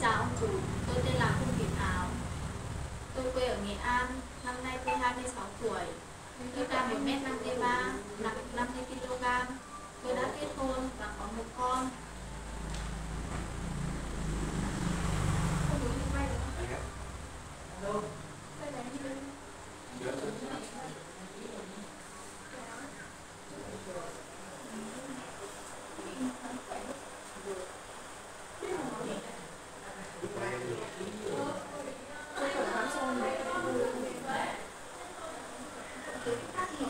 chào ông chủ, tôi tên là Cung Việt Ảo. Tôi quê ở Nghệ An, năm nay tôi 26 tuổi. Tôi cao 1m53, nặng 그 사기